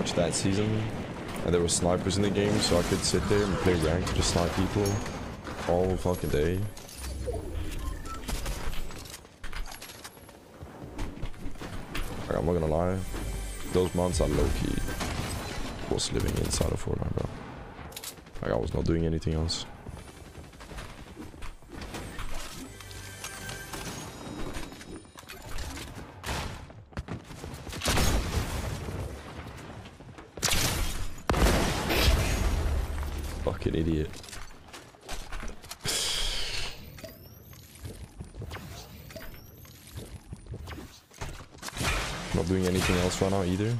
much that season. And there were snipers in the game, so I could sit there and play ranked, just snipe people all fucking day. I'm not gonna lie. Those months I low-key was living inside of Fortnite, bro. Like, I was not doing anything else. Not doing anything else right now either.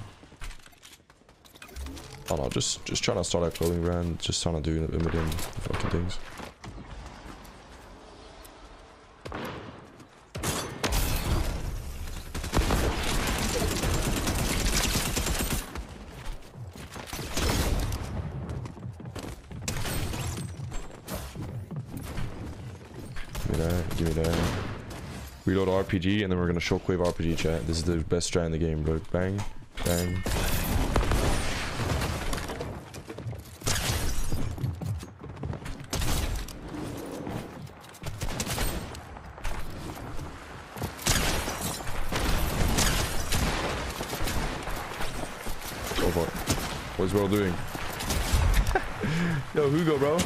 Oh no, just just trying to start a clothing brand, just trying to do a million fucking things. Give me that, give me that. Reload RPG and then we're gonna shockwave RPG chat. This is the best strat in the game, bro. Bang, bang. Go for it. What's bro doing? Yo, Hugo, bro.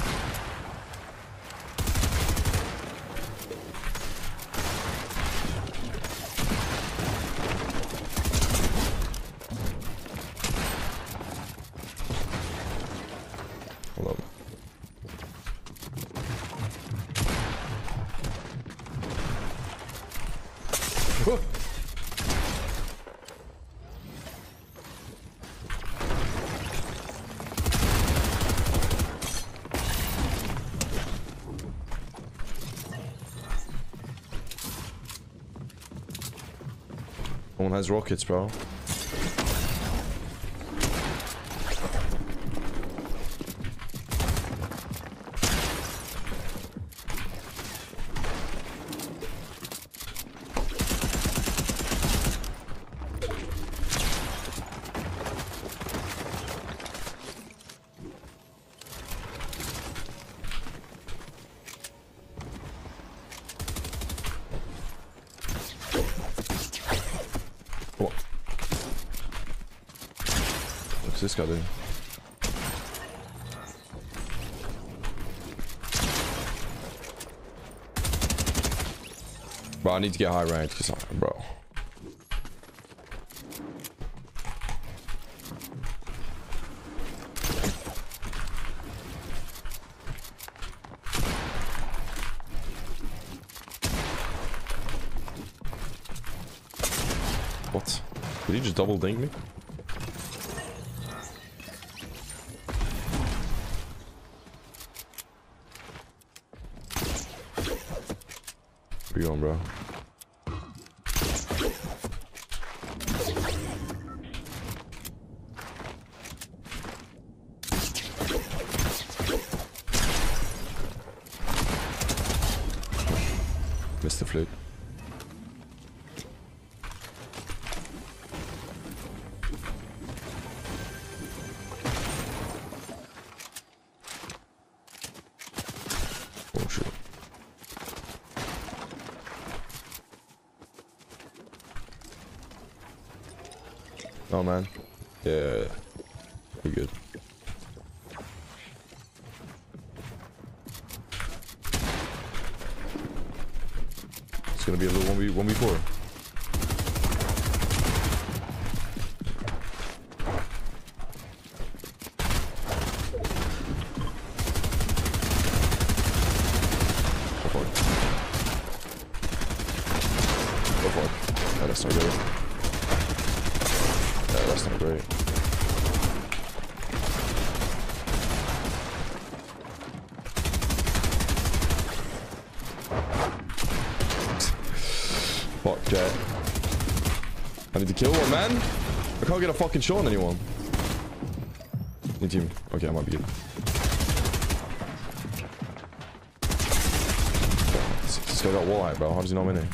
One has rockets, bro. What? What's this guy doing? Bro, I need to get high ranked because bro. What? Did he just double dink me? Where you going, bro? The flute. Oh. Oh man. Yeah. We good. It's gonna be a little 1v 1v4. Go for it. Go for it. Yeah, that's not great. Yeah, that's not great. Fuck, Jet. I need to kill one, man. I can't get a fucking shot on anyone. Need team. Okay, I might be good. This, guy got wall bro. How does he know I'm in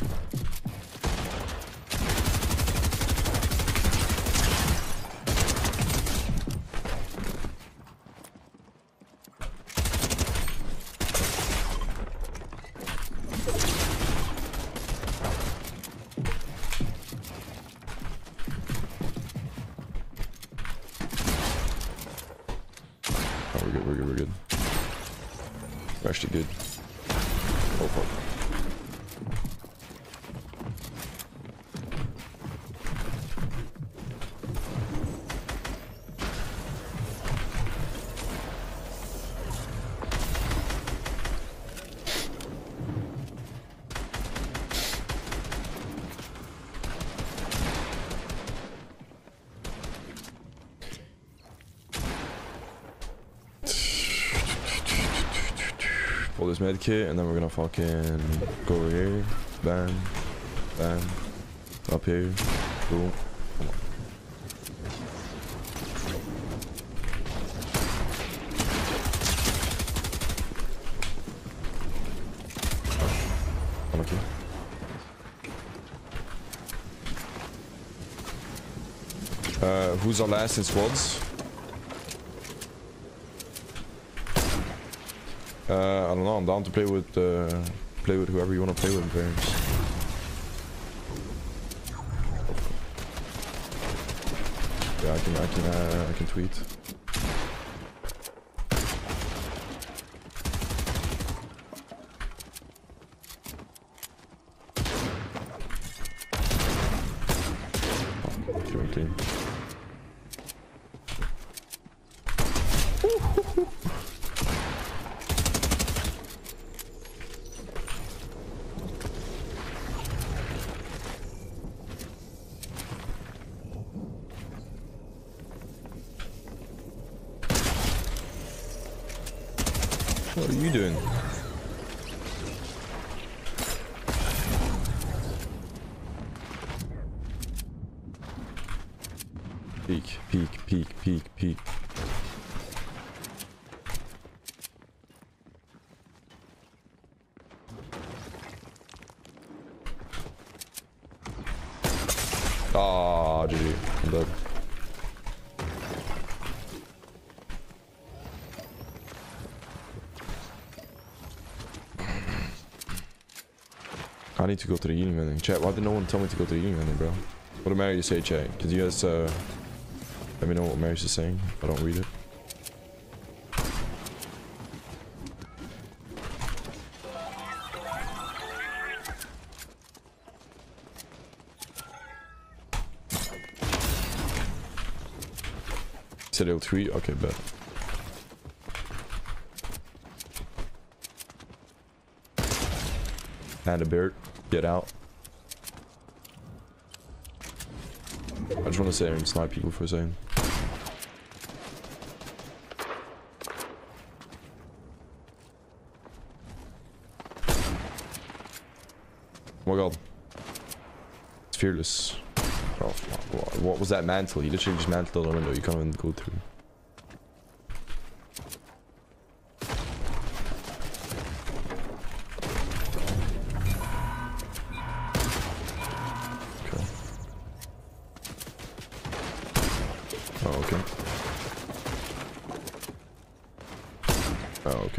Pull med kit and then we're gonna fucking go over here. Bam. Bam. Up here. Boom. Uh, who's our last in squads? Uh, I don't know. I'm down to play with uh, play with whoever you want to play with, parents. Yeah, I can, I can, uh, I can tweet. Doing clean. What are you doing? Need to go to the healing vending. Chat, why did no one tell me to go to the healing vending, bro? What did Marius say, chat? Could you guys, uh, let me know what Marius is saying I don't read it? Said tweet? Okay, bet. And a beard. Get out. I just want to sit here and snipe people for a second. Oh my god. It's fearless. Oh, what, was that mantle? He literally just mantled the window. You can't even go through.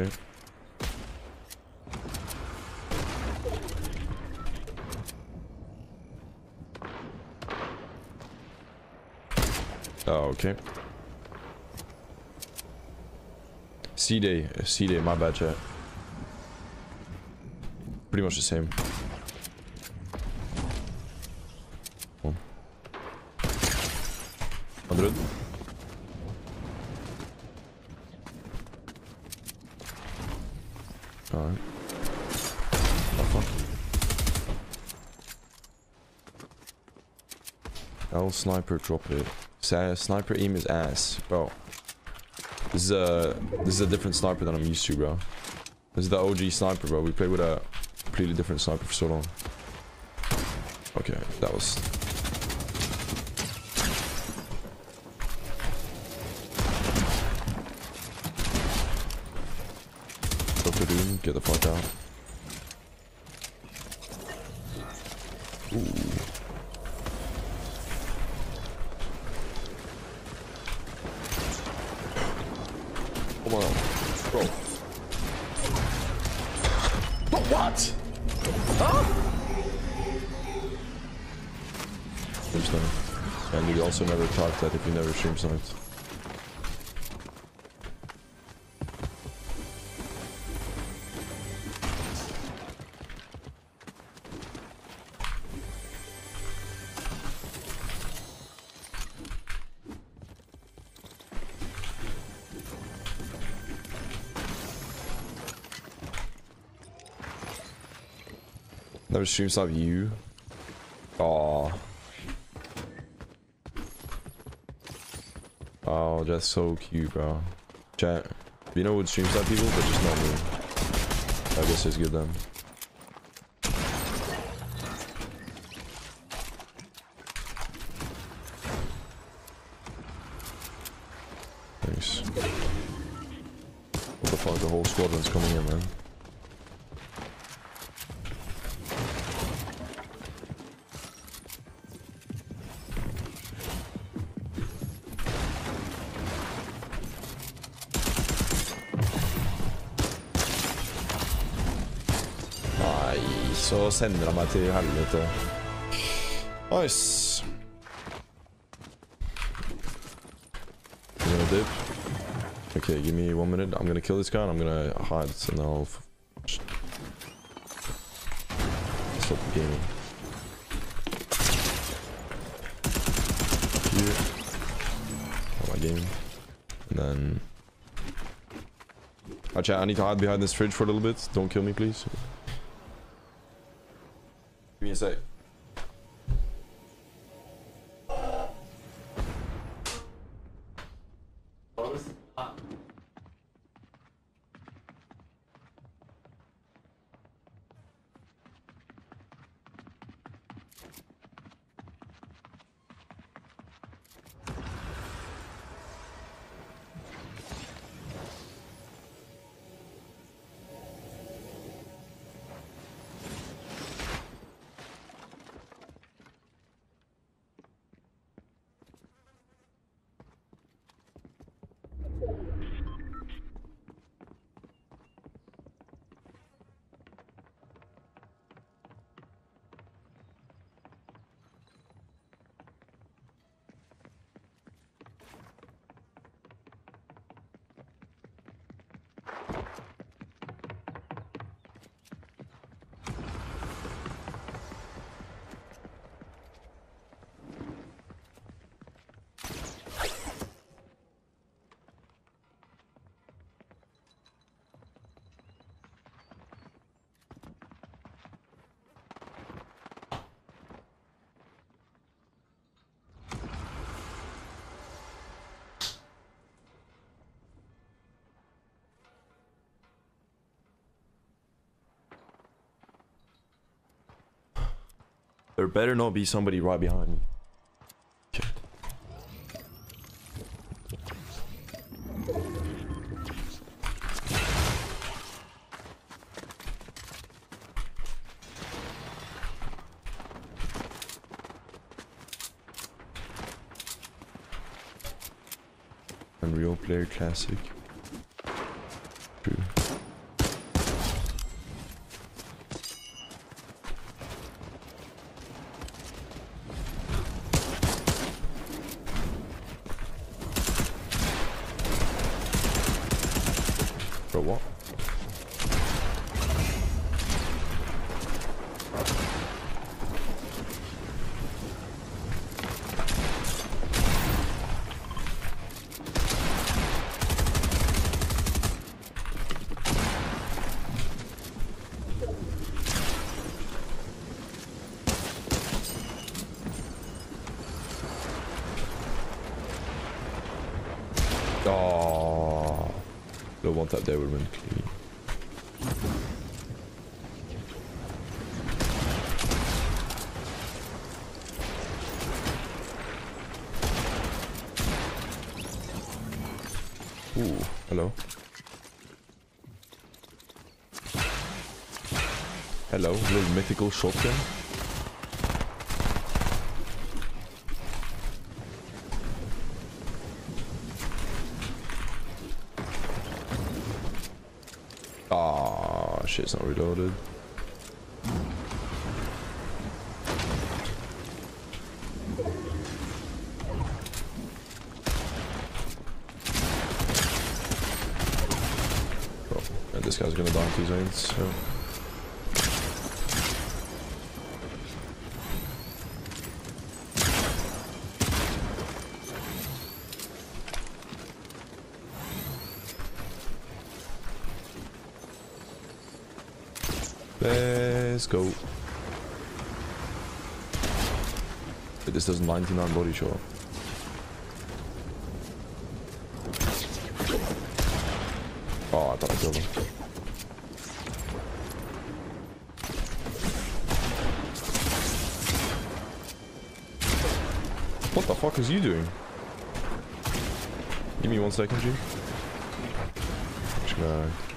Okay. Oh, okay. C-Day. C-Day, my bad, chat. Pretty much the same. One. 100. Alright. Oh, fuck. Sniper drop it. Sniper aim is ass, bro. This is a this is a different sniper than I'm used to, bro. This is the OG sniper, bro. We played with a completely different sniper for so long. Okay, that was get the fuck out. Ooh. Come on, bro. But what? Huh? And you also never talk that if you never stream sniped. Never stream stop you. Aw. Oh, that's so cute, bro. Chat. You know would stream stop people, but just not me. I guess it's good then. Thanks. What the fuck? The whole squadron's coming in, så sender han meg til helvete. Nice. Dip? Okay, give me one minute. I'm gonna kill this guy and I'm gonna hide then I'll stop gaming. Here. Stop my gaming. And then... Chat, I need to hide behind this fridge for a little bit. Don't kill me, please. Give There better not be somebody right behind me. Shit. Unreal Player Classic. What? Oh, don't want that there would have clean. Ooh, hello. Hello, little mythical shotgun. Ah, it's not reloaded. Oh, and this guy's gonna die two zones, so. Let's go. This does 99 body shot. Oh, I thought I killed him. What the fuck is you doing? Give me one second, G. Shag.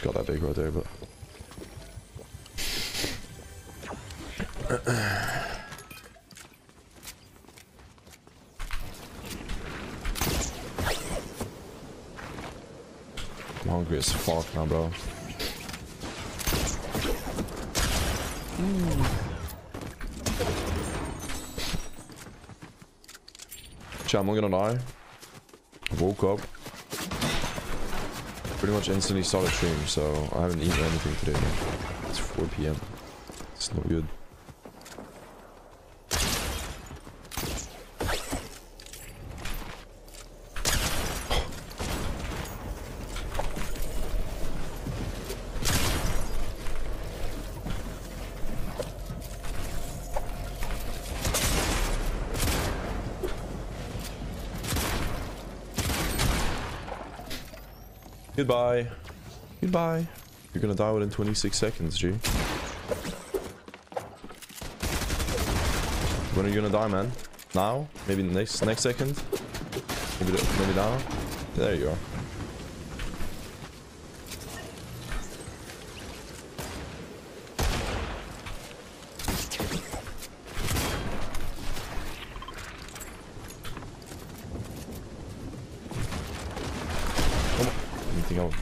Just got that big right there, but... I'm hungry as fuck now, bro. Chat, I'm gonna lie. Woke up. Pretty much instantly started stream, so I haven't eaten anything today. It's 4 p.m. It's not good. Goodbye. Goodbye. You're gonna die within 26 seconds, G. When are you gonna die, man? Now? Maybe next next second? Maybe maybe now? There you are. Come on. Anything else?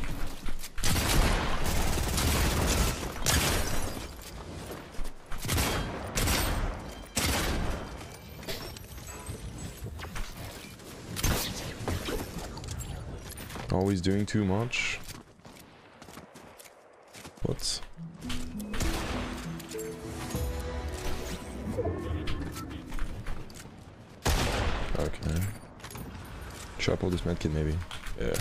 Always doing too much. What? Okay. Chop all this medkit maybe? Yeah.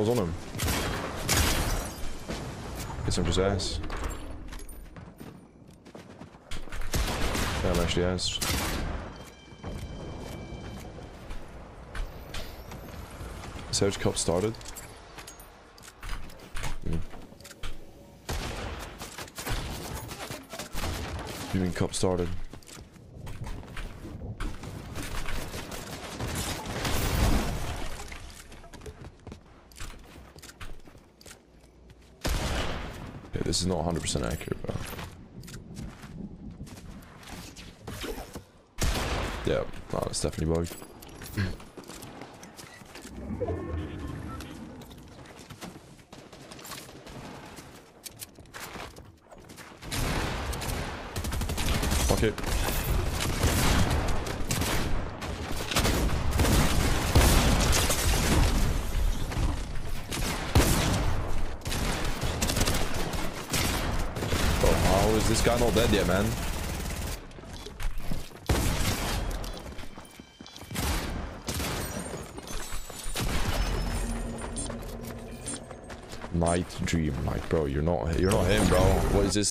Was on him. Guess I'm just ass. I'm actually ass. Surge Cup started. Hmm. You mean Cup started? Okay, this is not 100% accurate, bro. Yeah, no, it's definitely bugged. Fuck it. Bro, how is this not dead yet, man? Night dream, like, bro, you're not, you're not him, bro. What is this?